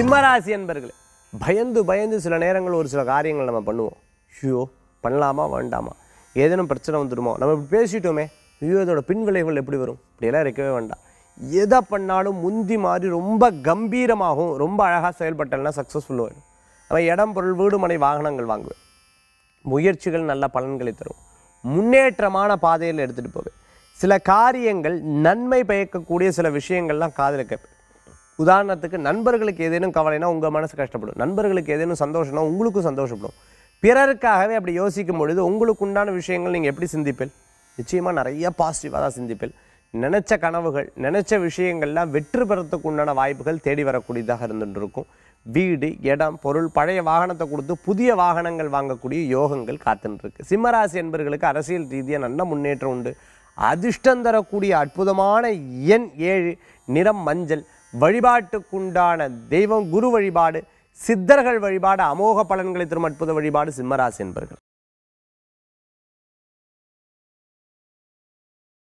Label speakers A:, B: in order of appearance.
A: சிம்மராசி என்பர்களே பயந்து பயந்து சில நேரங்கள் ஒரு சில காரியங்கள் நம்ம பண்ணுவோம். ஐயோ பண்ணலாமா வேண்டாமா? ஏதேனும் பிரச்சனை வந்துடுமோ? நம்ம இப்படி பேசிட்டோமே ஐயோ இதோட பின் விளைவுகள் எப்படி வரும்? இப்படியெல்லாம் இருக்கவே வேண்டாம். எதை பண்ணாலும் முந்தி மாதிரி ரொம்ப கம்பீரமாகவும் ரொம்ப அழகாக செயல்பட்டேன்னா சக்ஸஸ்ஃபுல் ஆகிடும் நம்ம இடம் பொருள் வீடு மனை வாகனங்கள் வாங்குவேன். முயற்சிகள் நல்ல பலன்களை தரும். முன்னேற்றமான பாதையில் எடுத்துகிட்டு போவேன். சில காரியங்கள் நன்மை பயக்கக்கூடிய சில விஷயங்கள்லாம் காதில் கேட்பேன். உதாரணத்துக்கு நண்பர்களுக்கு ஏதேனும் கவலைனா உங்கள் மனசு கஷ்டப்படும். நண்பர்களுக்கு ஏதேனும் சந்தோஷம்னா உங்களுக்கும் சந்தோஷப்படும். பிறருக்காகவே அப்படி யோசிக்கும் பொழுது உங்களுக்கு உண்டான விஷயங்கள் நீங்கள் எப்படி சிந்திப்பீள் நிச்சயமாக நிறைய பாசிட்டிவாக தான் சிந்திப்பீள் நினச்ச கனவுகள் நினச்ச விஷயங்கள்லாம் வெற்றி பெறத்துக்கு உண்டான வாய்ப்புகள் தேடி வரக்கூடியதாக இருந்துட்டு இருக்கும் வீடு இடம் பொருள் பழைய வாகனத்தை கொடுத்து புதிய வாகனங்கள் வாங்கக்கூடிய யோகங்கள் காத்துட்டுருக்கு சிம்மராசி என்பர்களுக்கு அரசியல் ரீதியாக நல்ல முன்னேற்றம் உண்டு. அதிர்ஷ்டம் தரக்கூடிய அற்புதமான எண் ஏழு நிறம் மஞ்சள். வழிபாட்டுக்குண்டான தெய்வம் குரு வழிபாடு சித்தர்கள் வழிபாடு அமோக பலன்களை தரும் அற்புத வழிபாடு சிம்மராசி என்பர்கள்.